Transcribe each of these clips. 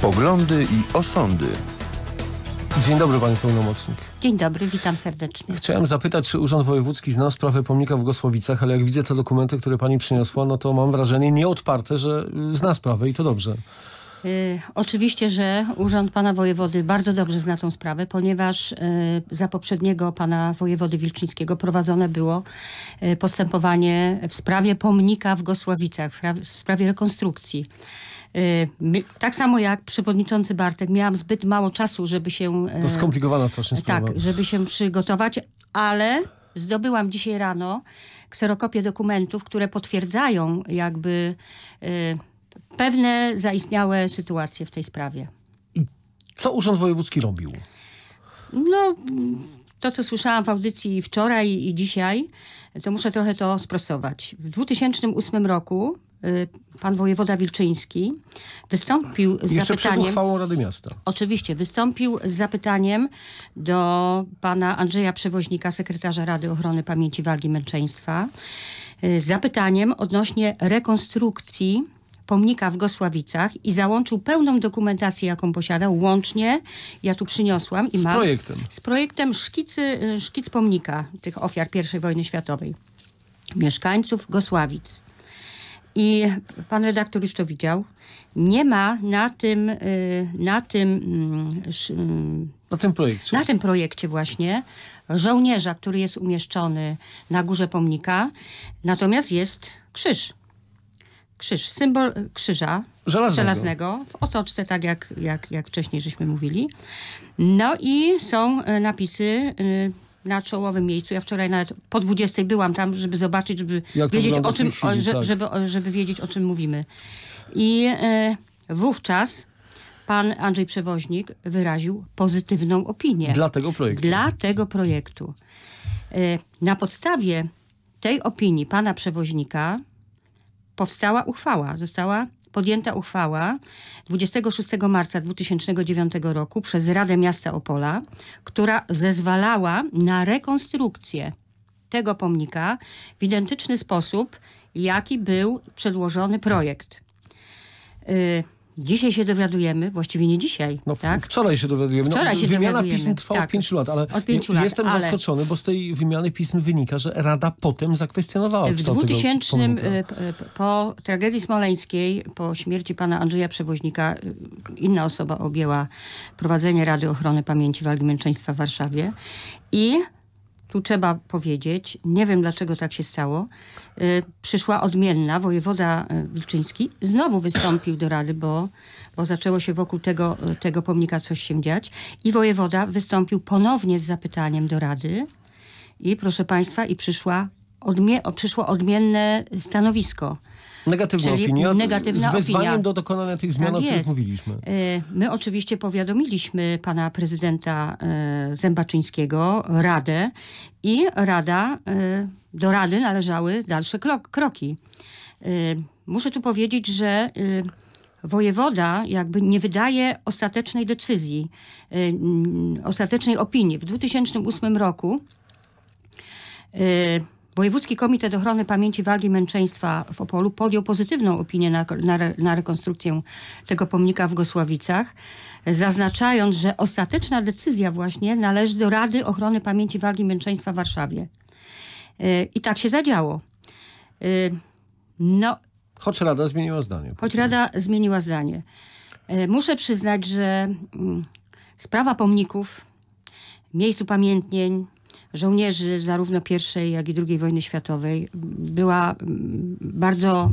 Poglądy i osądy. Dzień dobry, panie pełnomocnik. Dzień dobry, witam serdecznie. Chciałem zapytać, czy Urząd Wojewódzki znał sprawę pomnika w Gosłowicach, ale jak widzę te dokumenty, które pani przyniosła, no to mam wrażenie nieodparte, że y, zna sprawę i to dobrze. Y, oczywiście, że Urząd Pana Wojewody bardzo dobrze zna tą sprawę, ponieważ y, za poprzedniego Pana Wojewody Wilczyńskiego prowadzone było y, postępowanie w sprawie pomnika w Gosłowicach, pra- w sprawie rekonstrukcji. My, tak samo jak przewodniczący Bartek, miałam zbyt mało czasu, żeby się... To y, skomplikowana strasznie sprawa. Tak, żeby się przygotować, ale zdobyłam dzisiaj rano kserokopię dokumentów, które potwierdzają jakby y, pewne zaistniałe sytuacje w tej sprawie. Co Urząd Wojewódzki robił? No, to co słyszałam w audycji wczoraj i dzisiaj, to muszę trochę to sprostować. W 2008 roku pan wojewoda Wilczyński wystąpił z Jeszcze zapytaniem... uchwałą Rady Miasta. Oczywiście, wystąpił z zapytaniem do pana Andrzeja Przewoźnika, sekretarza Rady Ochrony Pamięci Walki Męczeństwa, y, z zapytaniem odnośnie rekonstrukcji pomnika w Gosławicach i załączył pełną dokumentację, jaką posiadał, łącznie, ja tu przyniosłam i Z mam, projektem. z projektem szkicy, y, szkic pomnika tych ofiar I wojny światowej, mieszkańców Gosławic. I pan redaktor już to widział. Nie ma na tym, y, na tym, mm, mm, Na tym projekcie. na tym projekcie właśnie żołnierza, który jest umieszczony na górze pomnika, natomiast jest krzyż. Krzyż, symbol y, krzyża Żelaznego. żelaznego w otoczce, tak jak, jak, jak wcześniej żeśmy mówili. No i są y, napisy na czołowym miejscu. Ja wczoraj nawet po 20 byłam tam, żeby zobaczyć, żeby wiedzieć o czym, chwili, o, że, tak. żeby, żeby wiedzieć o czym mówimy. I e, wówczas pan Andrzej Przewoźnik wyraził pozytywną opinię. Dla tego projektu. Dla tego projektu. E, Na podstawie tej opinii pana przewoźnika powstała uchwała. Została podjęta uchwała 26 marca 2009 roku przez Radę Miasta Opola, która zezwalała na rekonstrukcję tego pomnika w identyczny sposób, jaki był przedłożony projekt. Y, Dzisiaj się dowiadujemy, właściwie nie dzisiaj, No, tak? Wczoraj się dowiadujemy. Wczoraj się wymiana dowiadujemy, pism trwała tak. 5 lat, ale Od pięciu lat, jestem ale- zaskoczony, bo z tej wymiany pism wynika, że Rada potem zakwestionowała W kształt tego 2000 pomnika. y, p- p- po tragedii smoleńskiej, po śmierci pana Andrzeja Przewoźnika, y, inna osoba objęła prowadzenie Rady Ochrony Pamięci Walki Męczeństwa w Warszawie i tu trzeba powiedzieć, nie wiem dlaczego tak się stało, y, przyszła odmienna, wojewoda y, Wilczyński. Znowu wystąpił do Rady, bo, bo zaczęło się wokół tego, y, tego pomnika coś się dziać. I wojewoda wystąpił ponownie z zapytaniem do Rady, i proszę Państwa, i przyszła odmie- przyszło odmienne stanowisko. Negatywna czyli opinia. negatywna z wezwaniem opinia. do dokonania tych zmian, Tak o których mówiliśmy. E, My oczywiście powiadomiliśmy pana prezydenta e, Zębaczyńskiego, Radę i Rada, e, do Rady należały dalsze krok, kroki. Muszę tu powiedzieć, że wojewoda jakby nie wydaje ostatecznej decyzji, ostatecznej opinii. W 2008 roku Wojewódzki Komitet Ochrony Pamięci Walki i Męczeństwa w Opolu podjął pozytywną opinię na, na, na rekonstrukcję tego pomnika w Gosławicach, zaznaczając, że ostateczna decyzja właśnie należy do Rady Ochrony Pamięci Walki i Męczeństwa w Warszawie. E, I tak się zadziało. E, No, Choć Rada zmieniła zdanie. choć Rada zmieniła zdanie. E, Muszę przyznać, że mm, sprawa pomników, miejsc upamiętnień, żołnierzy zarówno I, jak i II wojny światowej była mm, bardzo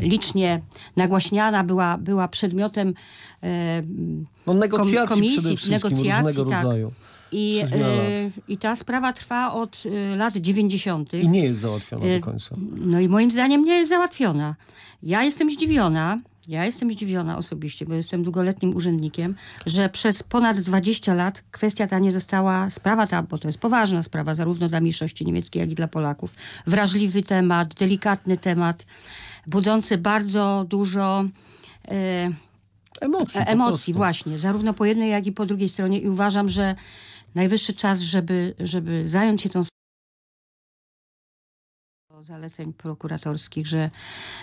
licznie nagłaśniana, była, była przedmiotem e, No negocjacji komisji, przede wszystkim negocjacji, różnego tak. rodzaju. i, e, i ta sprawa trwa od e, lat 90. I nie jest załatwiona do końca. No i moim zdaniem nie jest załatwiona. Ja jestem zdziwiona, ja jestem zdziwiona osobiście, bo jestem długoletnim urzędnikiem, że przez ponad 20 lat kwestia ta nie została, sprawa ta, bo to jest poważna sprawa zarówno dla mniejszości niemieckiej, jak i dla Polaków. Wrażliwy temat, delikatny temat, budzący bardzo dużo e, Emocji. emocji właśnie, zarówno po jednej, jak i po drugiej stronie i uważam, że najwyższy czas, żeby, żeby zająć się tą zaleceń prokuratorskich, że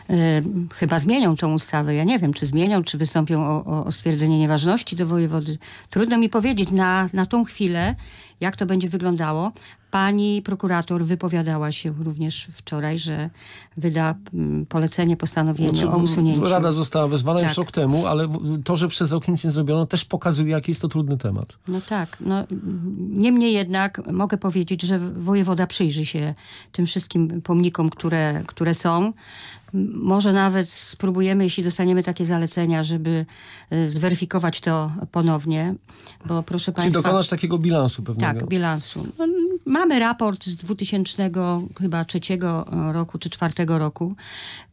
e, chyba zmienią tą ustawę. Ja nie wiem, czy zmienią, czy wystąpią o, o, o stwierdzenie nieważności do wojewody. Trudno mi powiedzieć na, na tą chwilę, jak to będzie wyglądało. Pani prokurator wypowiadała się również wczoraj, że wyda mm, polecenie, postanowienie Znaczy, o usunięciu. Rada została wezwana już Tak. rok temu, ale to, że przez rok nic nie zrobiono, też pokazuje, jaki jest to trudny temat. No tak. No, niemniej jednak mogę powiedzieć, że wojewoda przyjrzy się tym wszystkim pomnikom, które, które są. Może nawet spróbujemy, jeśli dostaniemy takie zalecenia, żeby e, zweryfikować to ponownie, bo proszę Czyli Państwa... dokonać takiego bilansu pewnego. Tak, bilansu. No, Mamy raport z 2000 chyba trzeciego roku czy czwartego roku,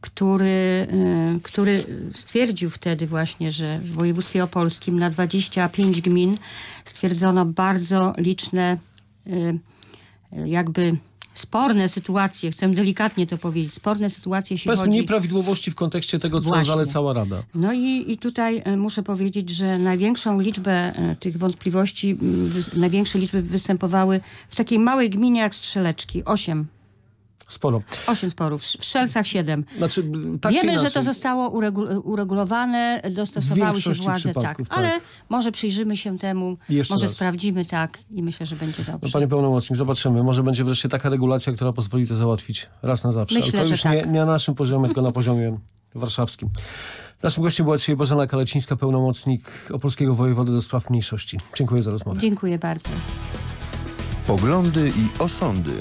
który, y, który stwierdził wtedy właśnie, że w województwie opolskim na 25 gmin stwierdzono bardzo liczne jakby sporne sytuacje, chcę delikatnie to powiedzieć, sporne sytuacje, jeśli Bez chodzi... nieprawidłowości w kontekście tego, co Właśnie. zalecała Rada. No i, i tutaj e, muszę powiedzieć, że największą liczbę e, tych wątpliwości, największe liczby występowały w takiej małej gminie jak Strzeleczki. Osiem. Sporo. Osiem sporów. W Strzelcach siedem. Znaczy, tak Wiemy, że to zostało uregu- uregulowane, dostosowały się władze, tak. tak. Ale może przyjrzymy się temu, Jeszcze może raz. sprawdzimy tak i myślę, że będzie dobrze. No, panie pełnomocnik, zobaczymy. Może będzie wreszcie taka regulacja, która pozwoli to załatwić raz na zawsze. Myślę, Ale to że już tak. nie, nie na naszym poziomie, tylko na poziomie warszawskim. Naszym gościem była dzisiaj Bożena Kalecińska, pełnomocnik Opolskiego Wojewody do Spraw Mniejszości. Dziękuję za rozmowę. Dziękuję bardzo. Poglądy i osądy.